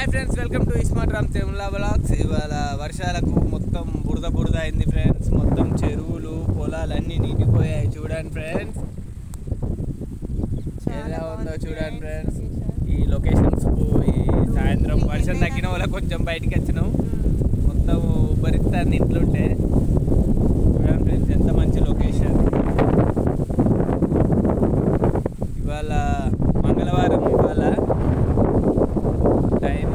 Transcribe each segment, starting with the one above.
Hi friends welcome to ismart Ram Tirumala vlogs ఇవాళ వర్షాలకు మొత్తం బురద బురద అయింది ఫ్రెండ్స్ మొత్తం చెరువులు పొలాలు అన్నీ నిండిపోయాయి చూడండి ఫ్రెండ్స్ ఎలా ఉందో చూడండి ఫ్రెండ్స్ ఈ లొకేషన్స్ ఈ సాయంత్రం వర్షం తగ్గిన వల్ల కొంచెం బయటికి వచ్చినాం. మొత్తం ఉబ్బరిస్తాను ఇంట్లో ఉంటే చూడండి ఫ్రెండ్స్ ఎంత మంచి లొకేషన్ ఇవాళ మంగళవారం ఇవాళ టైం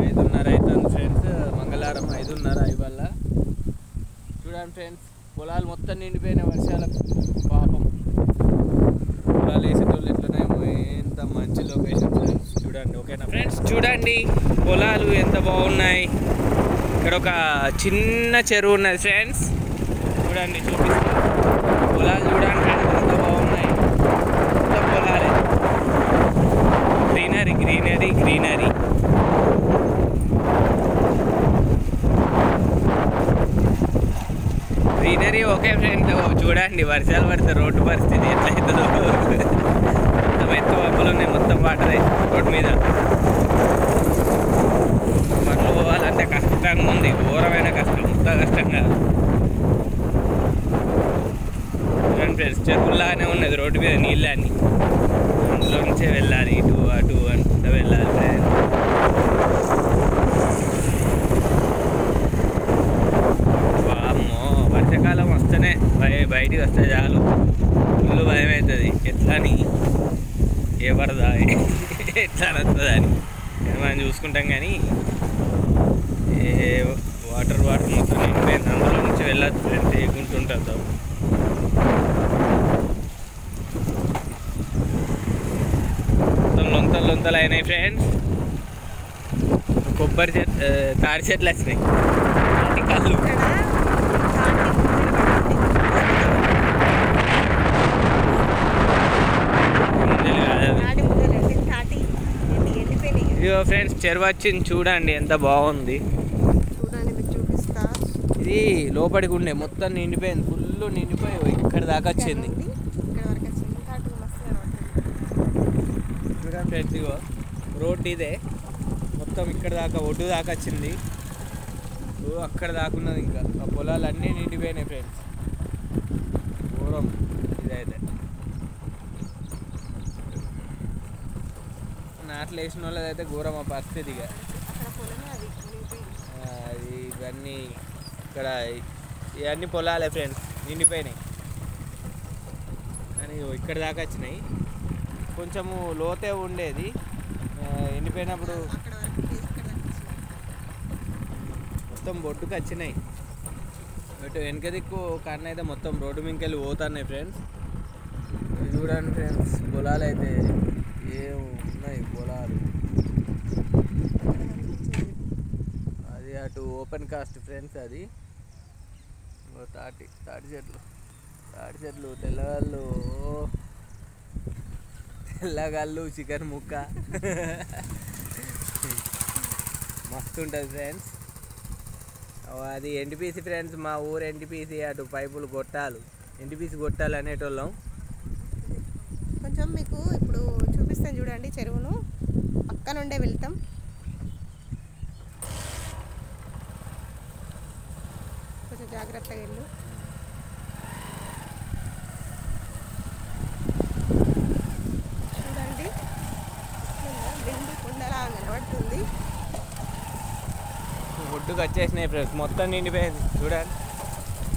ఐదున్నర అవుతుంది ఫ్రెండ్స్ మంగళవారం ఐదున్నర ఇవాళ చూడండి ఫ్రెండ్స్. పొలాలు మొత్తం నిండిపోయిన వర్షాలకు పాపం. పొలాలు వేసేటోళ్ళు ఎట్లనేమో ఎంత మంచి లొకేషన్ ఫ్రెండ్స్. చూడండి ఓకేనా? ఫ్రెండ్స్ చూడండి పొలాలు ఎంత బాగున్నాయి. ఇక్కడ ఒక చిన్న చెరువు ఉన్నది ఫ్రెండ్స్. చూడండి చూపిస్తాను. పొలాలు చూడండి ఫ్రెండ్స్ ఎంత బాగున్నాయి. మొత్తం పొలాలే. గ్రీనరీ గ్రీనరీ గ్రీనరీ మరి ఓకే ఫ్రెండ్. చూడండి వర్షాలు పడితే రోడ్డు పరిస్థితి ఎట్లయితుందో. మొత్తం ఎత్తు వంపులు ఉన్నాయి మొత్తం వాటర్ రోడ్డు మీద. బండ్లు పోవాలంటే కష్టంగా ఉంది. ఘోరమైన కష్టం మొత్తం కష్టంగా చూడండి ఫ్రెండ్స్ చెరువులాగానే ఉన్నది రోడ్డు మీద నీళ్ళని అందులో నుంచే వెళ్ళాలి ఇటు అటు అని వెళ్ళాలి ఫ్రెండ్స్ వామ్మో వర్షాకాలం వస్తేనే బయ బయటికి వస్తే చాలు. ఫుల్ భయం అవుతుంది. ఎట్లా అని ఏ పడదా ఎట్లా వస్తుంది అని మనం చూసుకుంటాం కానీ ఏ వాటర్ వాటర్ మొత్తం నిండిపోయింది అందులో నుంచి వెళ్ళొచ్చు. అంటే ఎగుంటుంటుందో మొత్తం లొంతలు లొంతలు అయినాయి ఫ్రెండ్స్. కొబ్బరి చెట్ తాడి చెట్లు వచ్చినాయి. కళ్ళు. ఇదిగో ఫ్రెండ్స్ చెరువు వచ్చింది చూడండి ఎంత బాగుంది. చూడండి మీకు చూపిస్తా. ఇది లోపలికి ఉండే మొత్తం నిండిపోయింది ఫుల్ నిండిపోయి ఇక్కడ దాకా వచ్చింది. చూడండి ఫ్రెండ్స్ ఇగో రోడ్ ఇదే. మొత్తం ఇక్కడ దాకా ఒడ్డు దాకా వచ్చింది. అక్కడ దాకున్నది ఇంకా. ఆ పొలాలు అన్నీ నిండిపోయినాయి ఫ్రెండ్స్. ఘోరం. నాట్లు వేసిన వాళ్ళదైతే ఘోరం ఆ పరిస్థితి ఇక. అది ఇవన్నీ ఇక్కడ ఇవన్నీ పొలాలే ఫ్రెండ్స్ నిండిపోయినాయి. కానీ ఇక్కడ దాకా వచ్చినాయి. కొంచెము లోతే ఉండేది. ఎండిపోయినప్పుడు మొత్తం బొడ్డుకు వచ్చినాయి. ఇటు వెనక దిక్కు కన్నా అయితే మొత్తం రోడ్డు మింకెళ్ళి పోతున్నాయి ఫ్రెండ్స్. చూడండి ఫ్రెండ్స్ పొలాలు అయితే ఏం ఉన్నాయి పొలాలు. అది అటు ఓపెన్ కాస్ట్ ఫ్రెండ్స్ అది. తాటి తాటి చెట్లు తాటి చెట్లు తెల్లగాళ్ళు. తెల్లగాళ్ళు చికెన్ ముక్క. మస్తు ఉంటుంది ఫ్రెండ్స్. అది ఎన్టీపీసీ ఫ్రెండ్స్ మా ఊరు ఎన్టీపీసీ అటు పైపులు కొట్టాలు. ఎన్టీపీసీ కొట్టాలి అనేటోళ్ళం. కొంచెం మీకు. ఇప్పుడు చూపిస్తాను చూడండి చెరువును. పక్క నుండే వెళ్తాం. కొంచెం జాగ్రత్తగా వెళ్ళు. చూడండి. బిందు కుండలా కనబడుతుంది. ఒడ్డుకు వచ్చేసినాయి ఫ్రెండ్స్. మొత్తం నిండిపోయింది. చూడండి.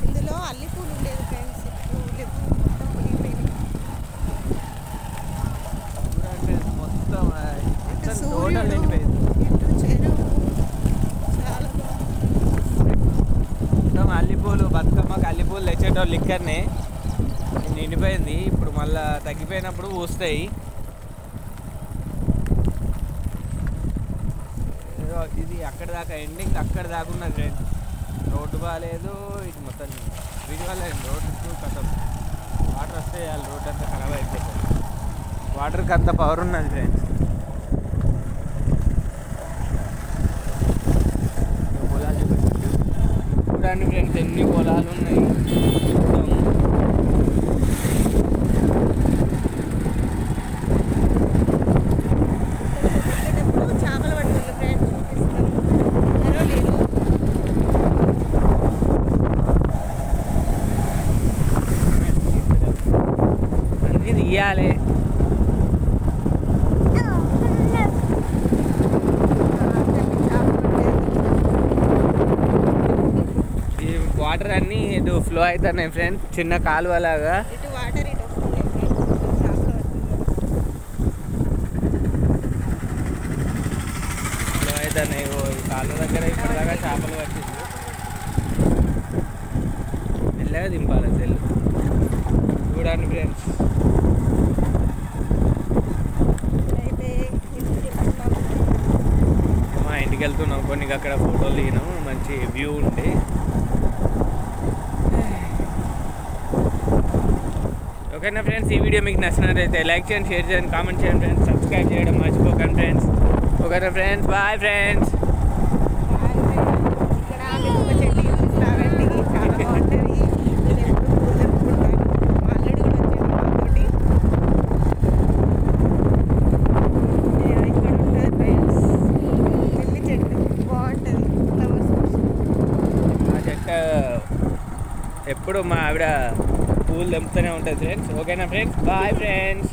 ఇందులో అల్లిపూలు ఉండేది ఫ్రెండ్స్ ఇప్పుడు లేవు మొత్తం మునిగిపోయినాయి చూడండి ఫ్రెండ్స్ మొత్తం ఆ, ఇటు మొత్తం టోటల్ సూర్యుడు మొత్తం అల్లిపూలు బతుకమ్మకి అల్లిపూలు తెచ్చేటోళ్ళు ఇక్కడనే నిండిపోయింది. ఇప్పుడు మళ్ళా తగ్గిపోయినప్పుడు పూస్తాయి ఇది అక్కడ దాకా ఎండింగ్ అక్కడ దాకా ఉన్నది ఫ్రెండ్స్ రోడ్డు బాగాలేదు ఇటు మొత్తం వీటి వల్ల రోడ్డు కథం. వాటర్ వస్తే వాళ్ళు రోడ్ అంతా ఖరాబ్ అయిపోతుంది. వాటర్కి అంత పవర్ ఉన్నది ఫ్రెండ్స్ చూడడానికి ఫ్రెండ్స్ ఎన్ని పొలాలు ఉన్నాయి. ఇయ్యాలి వాటర్ అన్నీ ఇటు ఫ్లో అవుతున్నాయి ఫ్రెండ్స్ చిన్న కాలువ లాగా. ఇటు వాటర్ ఇటు వస్తున్నాయి చేపలు పడుతున్నాయి. ఫ్లో అవుతున్నాయి కాలువ దగ్గర ఇప్పటిదాకా చేపలు పట్టింది మెల్లగా దింపాలి తెల్లు చూడండి ఫ్రెండ్స్. మా ఇంటికి వెళ్తున్నాం. కొన్ని అక్కడ ఫోటోలు దిగినాము మంచి వ్యూ ఉంది. ఓకేనా ఫ్రెండ్స్? ఈ వీడియో మీకు నచ్చినట్లయితే లైక్ చేయండి షేర్ చేయండి కామెంట్ చేయండి ఫ్రెండ్స్. సబ్స్క్రైబ్ చేయడం మర్చిపోకండి ఫ్రెండ్స్. ఓకేనా ఫ్రెండ్స్? Bye friends. ఎప్పుడు మా ఆవిడ పూలు తెంపుతూనే ఉంటుంది ఫ్రెండ్స్ ఓకేనా ఫ్రెండ్స్ బాయ్ ఫ్రెండ్స్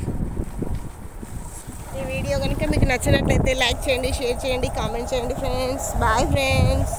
ఈ వీడియో కనుక మీకు నచ్చినట్లయితే లైక్ చేయండి షేర్ చేయండి కామెంట్ చేయండి ఫ్రెండ్స్ బాయ్ ఫ్రెండ్స్